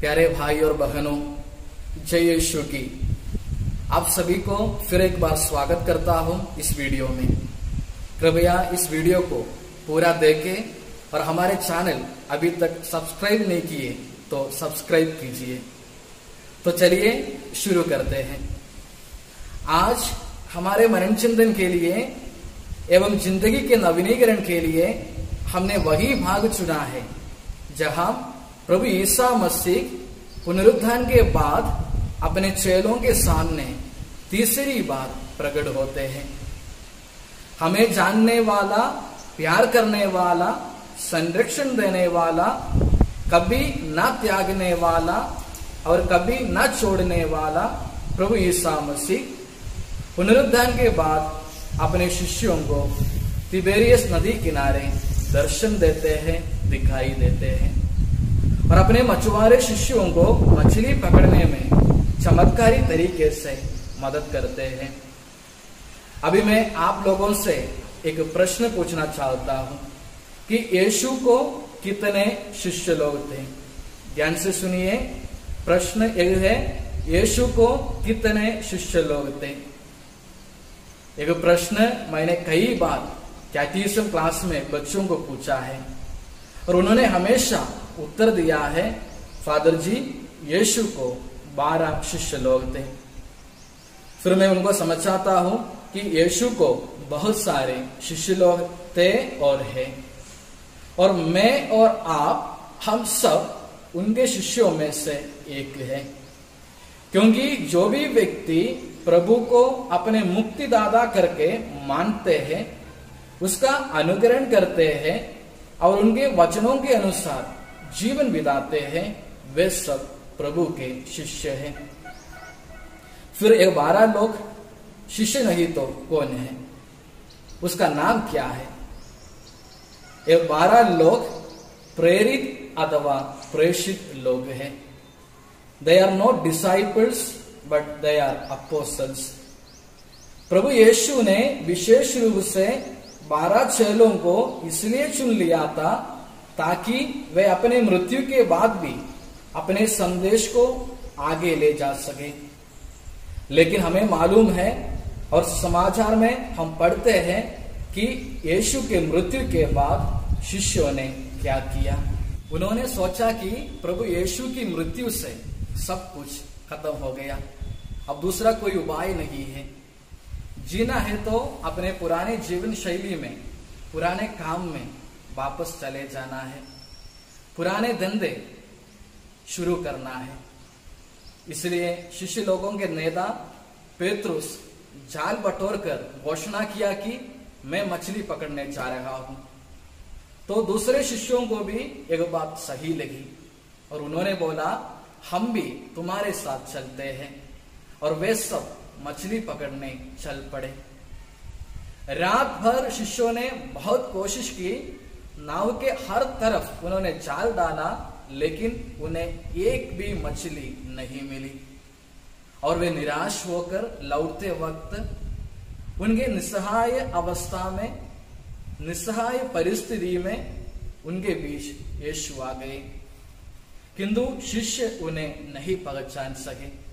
प्यारे भाई और बहनों, जय यीशु की। आप सभी को फिर एक बार स्वागत करता हूँ इस वीडियो में। कृपया इस वीडियो को पूरा देखें और हमारे चैनल अभी तक सब्सक्राइब नहीं किए तो सब्सक्राइब कीजिए। तो चलिए शुरू करते हैं। आज हमारे मनन चिंतन के लिए एवं ज़िंदगी के नवीनीकरण के लिए हमने वही भाग चुना है, जहाँ प्रभु ईसा मसीह पुनरुत्थान के बाद अपने चेलों के सामने तीसरी बार प्रकट होते हैं। हमें जानने वाला, प्यार करने वाला, संरक्षण देने वाला, कभी न त्यागने वाला और कभी न छोड़ने वाला प्रभु ईसा मसीह पुनरुद्धान के बाद अपने शिष्यों को तिबेरियस नदी किनारे दर्शन देते हैं, दिखाई देते हैं। और अपने मछुआरे शिष्यों को मछली पकड़ने में चमत्कारी तरीके से मदद करते हैं। अभी मैं आप लोगों से एक प्रश्न पूछना चाहता हूँ कि यीशु को कितने शिष्य लोग थे? ध्यान से सुनिए, प्रश्न एक है, यीशु को कितने शिष्य लोग थे? एक प्रश्न मैंने कई बार कैटीजम क्लास में बच्चों को पूछा है और उन्होंने हमेशा उत्तर दिया है फादर जी यीशु को, बारह शिष्य लोग थे। फिर मैं उनको समझाता हूँ कि यीशु को बहुत सारे शिष्य लोग थे और है। और मैं और आप, हम सब उनके शिष्यों में से एक है। क्योंकि जो भी व्यक्ति प्रभु को अपने मुक्तिदाता करके मानते हैं, उसका अनुकरण करते हैं और उनके वचनों के अनुसार जीवन बिताते हैं, वे सब प्रभु के शिष्य हैं। फिर एक बारह लोग, शिष्य नहीं तो कौन है? उसका नाम क्या है? ये बारह लोग, प्रेरित अथवा प्रेषित लोग हैं। They are not disciples but they are apostles प्रभु यीशु ने विशेष रूप से बारह चेलों को इसलिए चुन लिया था ताकि वे अपने मृत्यु के बाद भी अपने संदेश को आगे ले जा सके। लेकिन हमें मालूम है और समाचार में हम पढ़ते हैं कि यीशु के मृत्यु के बाद शिष्यों ने क्या किया। उन्होंने सोचा कि प्रभु यीशु की मृत्यु से सब कुछ खत्म हो गया। अब दूसरा कोई उपाय नहीं है। जीना है तो अपने पुराने जीवन शैली में, पुराने काम में वापस चले जाना है। पुराने धंधे शुरू करना है। इसलिए शिष्य लोगों के नेता पेत्रुस जाल बटोर कर घोषणा किया कि मैं मछली पकड़ने जा रहा हूँ। तो दूसरे शिष्यों को भी एक बात सही लगी और उन्होंने बोला, हम भी तुम्हारे साथ चलते हैं। और वे सब मछली पकड़ने चल पड़े। रात भर शिष्यों ने बहुत कोशिश की नाव के हर तरफ़ उन्होंने जाल डाला, लेकिन उन्हें एक भी मछली नहीं मिली। और वे निराश होकर लौटते वक्त उनके निस्सहाय अवस्था में, निस्सहाय परिस्थिति में उनके बीच यीशु आ गए। किंतु शिष्य उन्हें नहीं पहचान सके।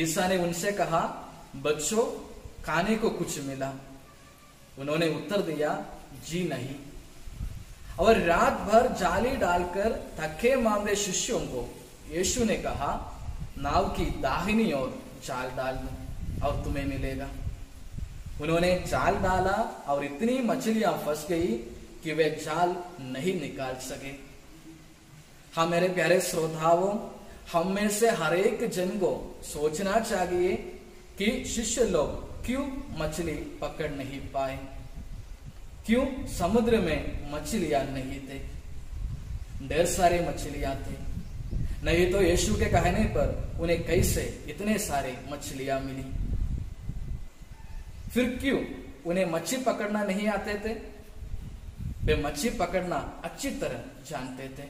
ईसा ने उनसे कहा, बच्चों, खाने को कुछ मिला। उन्होंने उत्तर दिया, जी नहीं। और रात भर जाली डालकर थके मामले शिष्यों को यीशु ने कहा, नाव की दाहिनी ओर जाल डाल दो और तुम्हें मिलेगा। उन्होंने जाल डाला और इतनी मछलियाँ फंस गई कि वे जाल नहीं निकाल सके। हाँ मेरे प्यारे श्रोताओं, हम में से हर एक जन को सोचना चाहिए कि शिष्य लोग क्यों मछली पकड़ नहीं पाए? क्यों? समुद्र में मछलियाँ नहीं थे। ढेर सारे मछलियाँ थे। नहीं तो यीशु के कहने पर उन्हें कैसे इतने सारे मछलियाँ मिली? फिर क्यों उन्हें मच्छी पकड़ना नहीं आते थे? वे मच्छी पकड़ना अच्छी तरह जानते थे।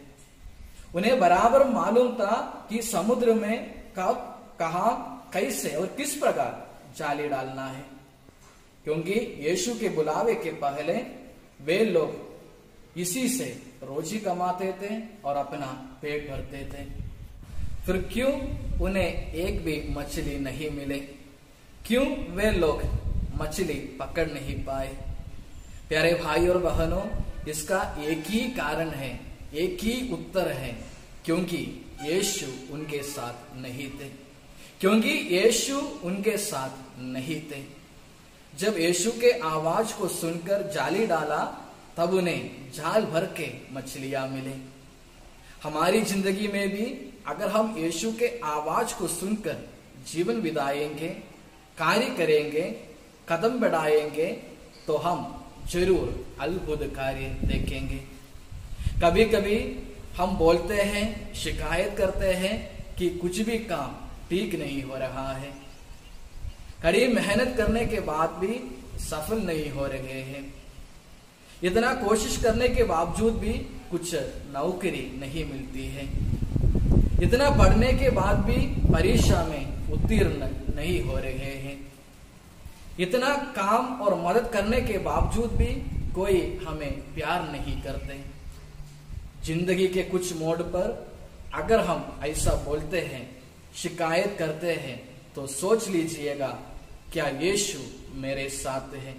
उन्हें बराबर मालूम था कि समुद्र में कब, कहा, कैसे और किस प्रकार जाली डालना है। क्योंकि यीशु के बुलावे के पहले वे लोग इसी से रोजी कमाते थे और अपना पेट भरते थे। फिर क्यों उन्हें एक भी मछली नहीं मिले? क्यों वे लोग मछली पकड़ नहीं पाए? प्यारे भाई और बहनों, इसका एक ही कारण है, एक ही उत्तर है, क्योंकि यीशु उनके साथ नहीं थे। क्योंकि यीशु उनके साथ नहीं थे। जब यीशु के आवाज़ को सुनकर जाली डाला, तब उन्हें जाल भर के मछलियाँ मिले। हमारी ज़िंदगी में भी अगर हम यीशु के आवाज़ को सुनकर जीवन बिताएँगे, कार्य करेंगे, कदम बढ़ाएँगे तो हम ज़रूर अद्भुत कार्य देखेंगे। कभी कभी हम बोलते हैं, शिकायत करते हैं कि कुछ भी काम ठीक नहीं हो रहा है। कड़ी मेहनत करने के बाद भी सफल नहीं हो रहे हैं। इतना कोशिश करने के बावजूद भी कुछ नौकरी नहीं मिलती है। इतना पढ़ने के बाद भी परीक्षा में उत्तीर्ण नहीं हो रहे हैं। इतना काम और मदद करने के बावजूद भी कोई हमें प्यार नहीं करते। ज़िंदगी के कुछ मोड़ पर अगर हम ऐसा बोलते हैं, शिकायत करते हैं तो सोच लीजिएगा क्या यीशु मेरे साथ है?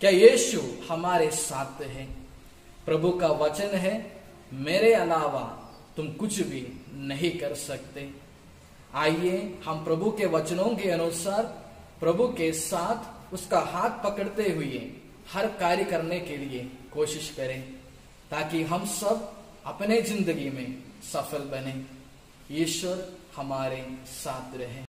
क्या यीशु हमारे साथ है? प्रभु का वचन है, मेरे अलावा तुम कुछ भी नहीं कर सकते। आइए, हम प्रभु के वचनों के अनुसार प्रभु के साथ उसका हाथ पकड़ते हुए हर कार्य करने के लिए कोशिश करें, ताकि हम सब अपने ज़िंदगी में सफल बने। ईश्वर हमारे साथ रहे।